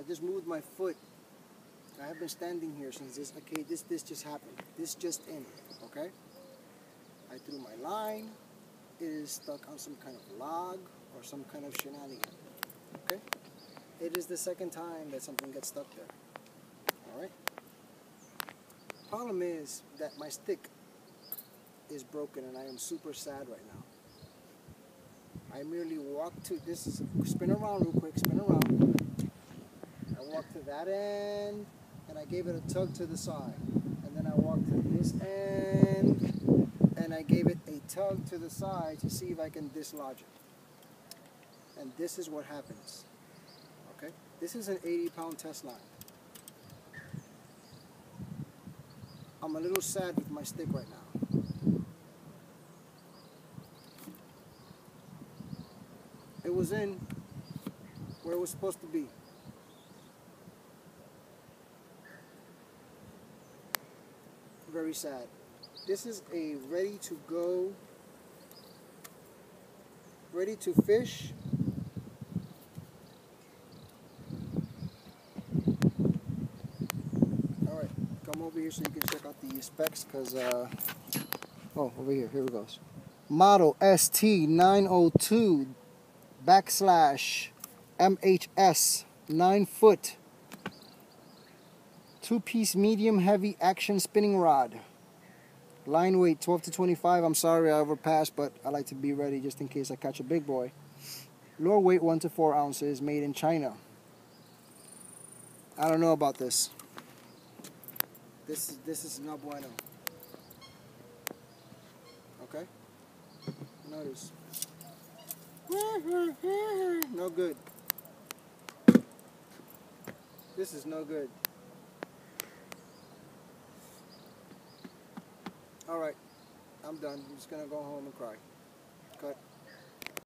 I just moved my foot. I have been standing here since this. Okay, this this just happened. This just in. Okay. I threw my line. It is stuck on some kind of log or some kind of shenanigan. Okay. It is the second time that something gets stuck there. All right. Problem is that my stick is broken and I am super sad right now. I merely walked to this is spin around real quick, spin around. I walked to that end and I gave it a tug to the side. And then I walked to this end and I gave it a tug to the side to see if I can dislodge it. And this is what happens. Okay? This is an 80 pound test line. I'm a little sad with my stick right now. It was in where it was supposed to be. Very sad. This is a ready to go, ready to fish. Alright, come over here so you can check out the specs because, uh, oh, over here, here it goes. Model ST902 backslash MHS 9 foot 2 piece medium heavy action spinning rod. Line weight 12 to 25 I'm sorry I overpassed but I like to be ready just in case I catch a big boy. Lure weight 1 to 4 ounces made in China. I don't know about this. This is this is not bueno. Okay? Notice. No good. This is no good. Alright, I'm done. I'm just gonna go home and cry. Cut.